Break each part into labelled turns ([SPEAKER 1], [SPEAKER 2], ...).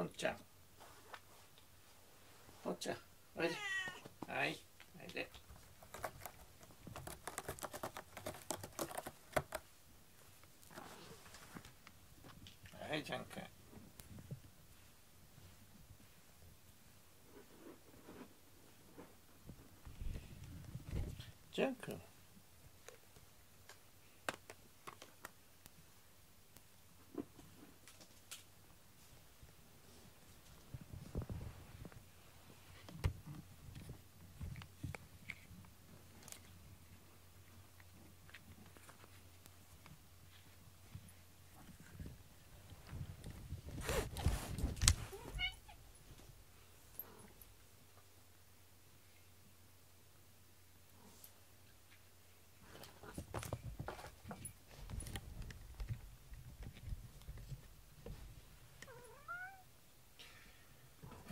[SPEAKER 1] ポンちゃん。ポンちゃんおいで。はいおいで。はいジャン君。ジャン君。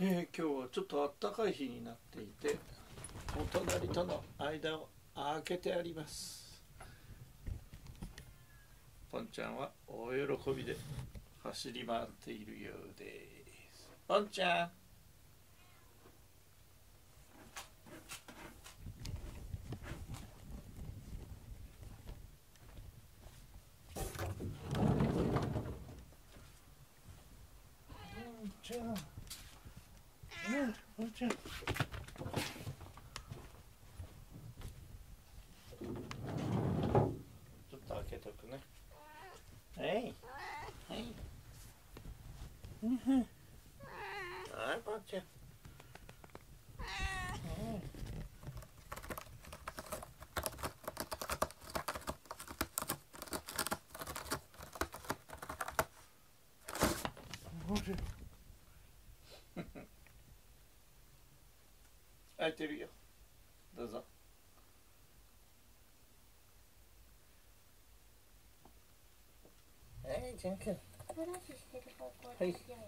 [SPEAKER 1] えー、今日はちょっと暖かい日になっていてお隣との間を開けてあります。ポンちゃんは大喜びで走り回っているようです。ポンちゃんちゃんちゃん。ちょっと開けとくね。はい。はい。うんうん。はい、ポンちゃん。うんほれ開いてるよ。どうぞ。はいジャン君
[SPEAKER 2] ブラシしてる方向
[SPEAKER 1] はい。
[SPEAKER 2] で強いね。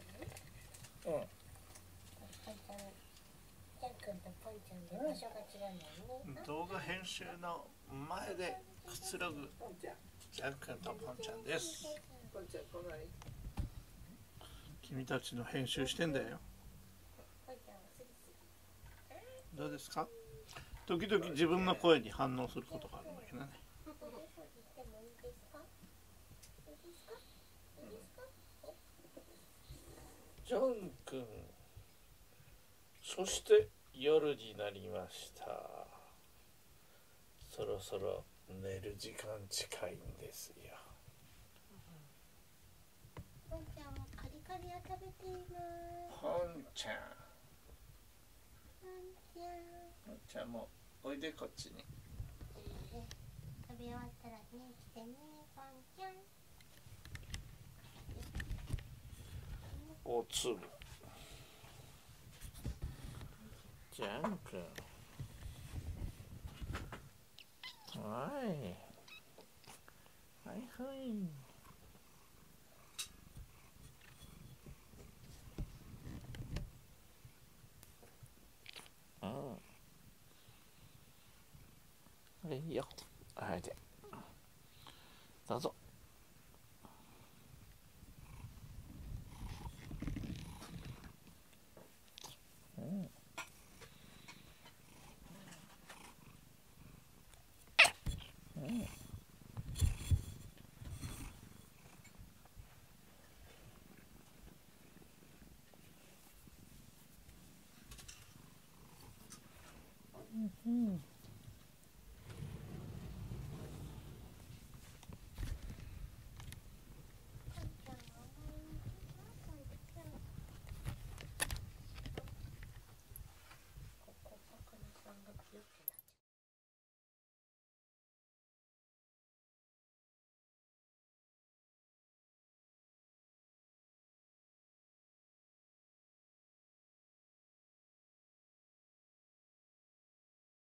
[SPEAKER 1] うん。
[SPEAKER 2] ポンちゃん、ジャン君とポンちゃんで場所が違うんだよね。
[SPEAKER 1] 動画編集の前でくつろぐジャン君とポンちゃんです。君たちの編集してんだよ
[SPEAKER 2] ポンちゃんはスリスリ。
[SPEAKER 1] どうですか？時々自分の声に反応することがあるんだけどね。ジョン君そして夜になりました。そろそろ寝る時間近いんですよ。
[SPEAKER 2] ポンちゃん。はカリカリを食べています。
[SPEAKER 1] ポンちゃん
[SPEAKER 2] ポンちゃん。
[SPEAKER 1] ポンちゃんもうおいでこっちに。
[SPEAKER 2] 食べ終わったらね、来てね、ポンちゃん。
[SPEAKER 1] おつぶ。ジャン君。はい。はいはい。よ。はい。でどうぞ。うんうん。うん